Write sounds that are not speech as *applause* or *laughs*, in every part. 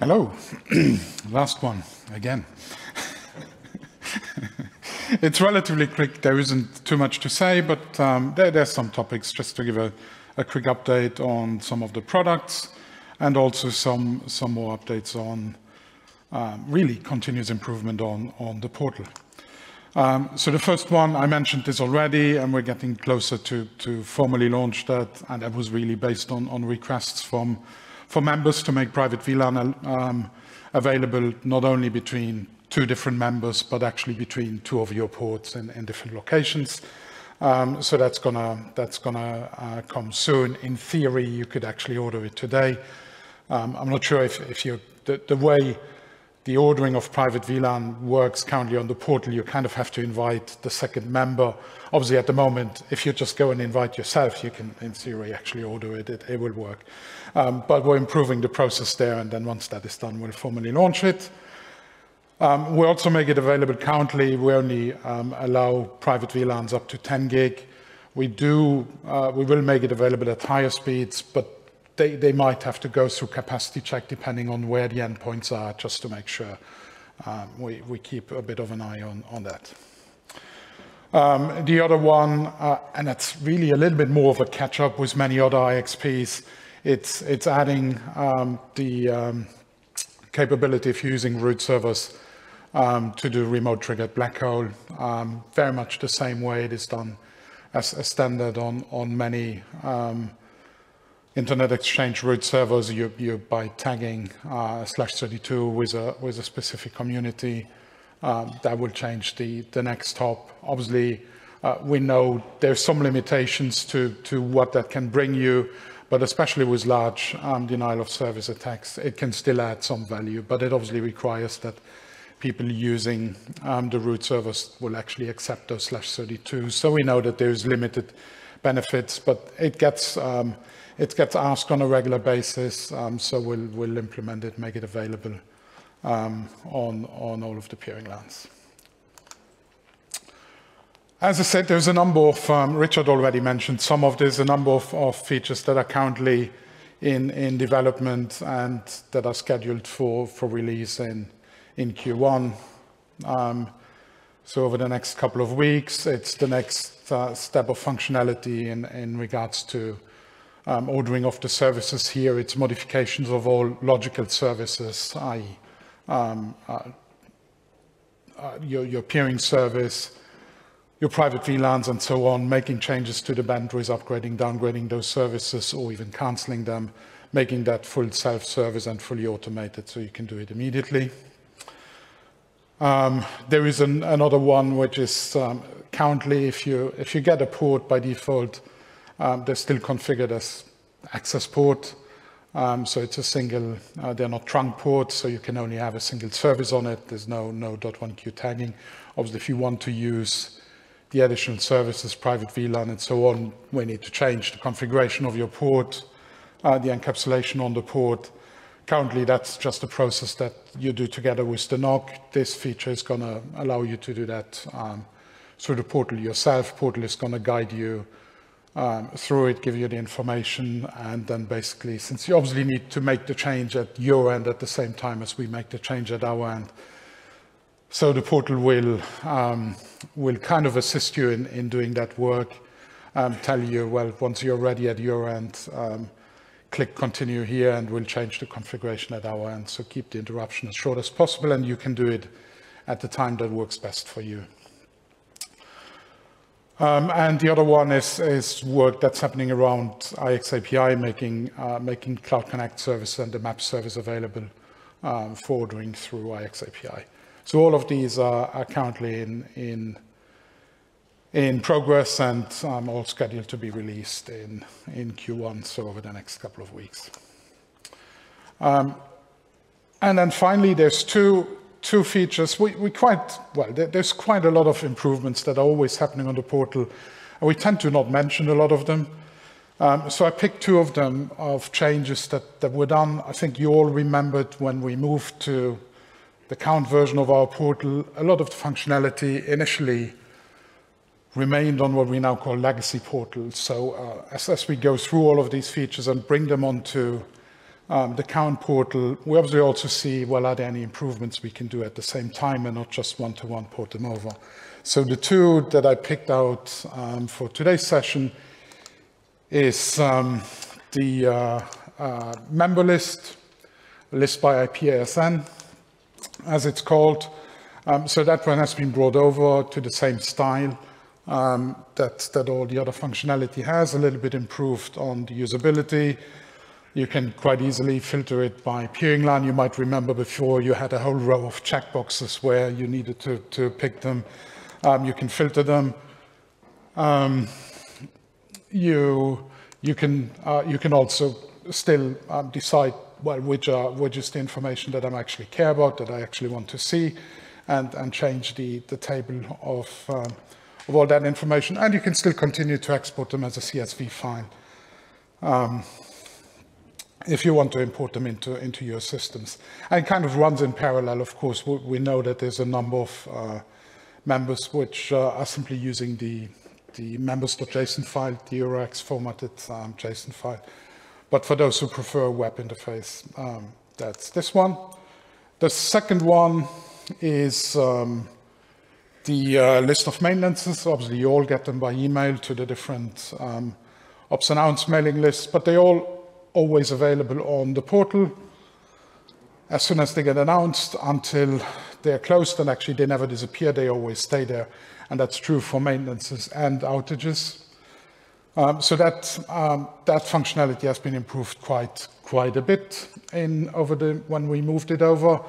Hello. *clears throat* Last one again. *laughs* it's relatively quick. There isn't too much to say, but um, there, there's some topics just to give a, a, quick update on some of the products and also some, some more updates on um, really continuous improvement on, on the portal. Um, so the first one, I mentioned this already, and we're getting closer to, to formally launch that, and that was really based on, on requests from, from members to make private VLAN um, available not only between two different members, but actually between two of your ports in, in different locations. Um, so that's gonna that's gonna uh, come soon. In theory, you could actually order it today. Um, I'm not sure if, if you the, the way the ordering of private VLAN works currently on the portal, you kind of have to invite the second member. Obviously, at the moment, if you just go and invite yourself, you can, in theory, actually order it. It, it will work. Um, but we're improving the process there, and then once that is done, we'll formally launch it. Um, we also make it available currently. We only um, allow private VLANs up to 10 gig. We do, uh, we will make it available at higher speeds, but they, they might have to go through capacity check depending on where the endpoints are, just to make sure um, we, we keep a bit of an eye on, on that. Um, the other one, uh, and it's really a little bit more of a catch-up with many other IXPs, it's, it's adding um, the um, capability of using route servers um, to do remote triggered black hole, um, very much the same way it is done as a standard on, on many um, Internet Exchange route servers, you, you by tagging uh, slash 32 with a, with a specific community, um, that will change the, the next hop. Obviously, uh, we know there's some limitations to, to what that can bring you, but especially with large um, denial of service attacks, it can still add some value, but it obviously requires that people using um, the route servers will actually accept those slash 32. So we know that there's limited benefits, but it gets um, it gets asked on a regular basis, um, so we'll, we'll implement it, make it available um, on, on all of the peering LANs. As I said, there's a number of, um, Richard already mentioned some of this, a number of, of, features that are currently in, in development and that are scheduled for, for release in, in Q1. Um, so over the next couple of weeks, it's the next uh, step of functionality in, in regards to um, ordering of the services here, it's modifications of all logical services, i.e. Um, uh, uh, your, your, peering service, your private VLANs and so on, making changes to the bandwidth, upgrading, downgrading those services, or even canceling them, making that full self-service and fully automated so you can do it immediately. Um, there is an, another one which is um, currently, if you, if you get a port by default, um, they're still configured as access port. Um, so it's a single, uh, they're not trunk ports, so you can only have a single service on it. There's no, no .1q tagging. Obviously, if you want to use the additional services, private VLAN and so on, we need to change the configuration of your port, uh, the encapsulation on the port. Currently, that's just a process that you do together with the NOC. This feature is going to allow you to do that um, through the portal yourself. Portal is going to guide you um, through it, give you the information, and then basically, since you obviously need to make the change at your end at the same time as we make the change at our end, so the portal will um, will kind of assist you in, in doing that work, um, tell you, well, once you're ready at your end, um, click continue here and we'll change the configuration at our end. So keep the interruption as short as possible and you can do it at the time that works best for you. Um, and the other one is, is, work that's happening around IXAPI, making, uh, making Cloud Connect service and the map service available um, for ordering through IXAPI. So all of these are, are currently in, in, in progress and um, all scheduled to be released in, in Q1, so over the next couple of weeks. Um, and then finally, there's two two features. We, we quite, well, there, there's quite a lot of improvements that are always happening on the portal, and we tend to not mention a lot of them. Um, so I picked two of them of changes that, that were done. I think you all remembered when we moved to the count version of our portal, a lot of the functionality initially remained on what we now call legacy portals. So uh, as, as we go through all of these features and bring them onto um, the count portal, we obviously also see, well, are there any improvements we can do at the same time and not just one-to-one -one port them over. So the two that I picked out um, for today's session is um, the uh, uh, member list, list by IPASN, as it's called. Um, so that one has been brought over to the same style um, that, that all the other functionality has, a little bit improved on the usability. You can quite easily filter it by peering LAN. You might remember before you had a whole row of checkboxes where you needed to, to pick them. Um, you can filter them. Um, you, you, can, uh, you can also still um, decide well, which, are, which is the information that I'm actually care about, that I actually want to see, and, and change the, the table of, um, of all that information. And you can still continue to export them as a CSV file um, if you want to import them into, into your systems. And kind of runs in parallel, of course. We know that there's a number of uh, members which uh, are simply using the, the members.json file, the Euro-IX formatted um, JSON file. But for those who prefer a web interface, um, that's this one. The second one is um, the uh, list of maintenances. Obviously, you all get them by email to the different um, ops announced mailing lists, but they're all always available on the portal as soon as they get announced until they're closed, and actually they never disappear, they always stay there. And that's true for maintenances and outages. Um, so that, um, that functionality has been improved quite, quite a bit in, over the, when we moved it over.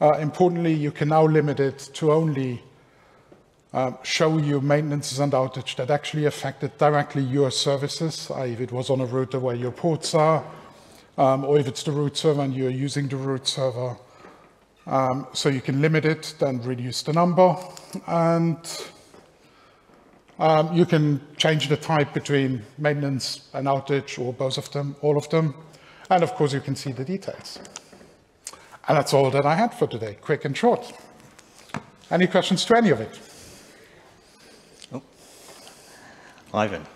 Uh, importantly, you can now limit it to only uh, show you maintenances and outage that actually affected directly your services, i.e. if it was on a router where your ports are, um, or if it's the route server and you're using the route server. Um, so you can limit it, then reduce the number. And um, you can change the type between maintenance and outage or both of them, all of them. And of course, you can see the details. And that's all that I had for today, quick and short. Any questions to any of it? Ivan.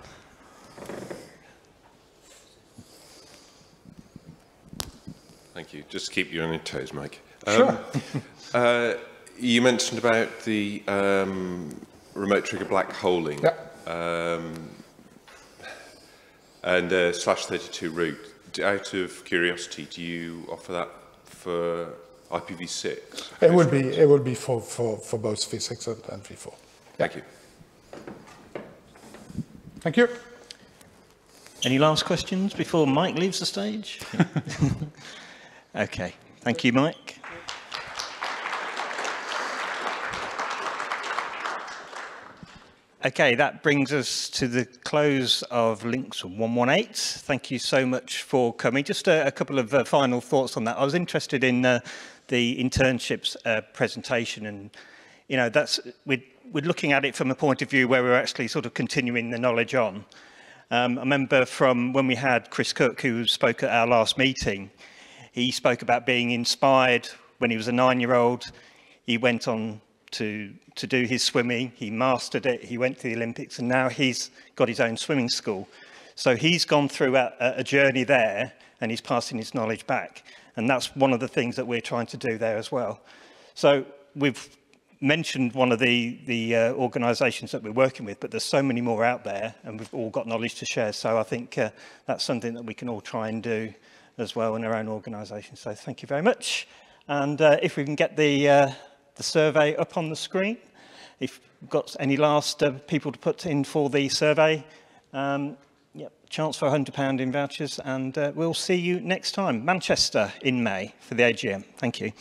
Thank you. Just keep you on your toes, Mike. Um, sure. *laughs* uh, you mentioned about the um, remote trigger black holing. Yeah. Um, and uh, slash 32 route. Out of curiosity, do you offer that for IPv6? It would be it would be for, for, for both v6 and, and v4. Thank you. Thank you. Any last questions before Mike leaves the stage? *laughs* okay. Thank you, Mike. Okay, that brings us to the close of LINX 118. Thank you so much for coming. Just a, a couple of uh, final thoughts on that. I was interested in uh, the internships uh, presentation and, you know, that's, we're, we're looking at it from a point of view where we're actually sort of continuing the knowledge on. Um, I remember from when we had Chris Cook, who spoke at our last meeting, he spoke about being inspired when he was a nine-year-old. He went on to, to do his swimming. He mastered it. He went to the Olympics and now he's got his own swimming school. So he's gone through a, a journey there and he's passing his knowledge back. And that's one of the things that we're trying to do there as well. So we've mentioned one of the, the uh, organisations that we're working with, but there's so many more out there and we've all got knowledge to share. So I think uh, that's something that we can all try and do as well in our own organisation. So thank you very much. And uh, if we can get the, uh, the survey up on the screen. If you've got any last uh, people to put in for the survey, um, yep, chance for £100 in vouchers, and uh, we'll see you next time, Manchester in May for the AGM. Thank you.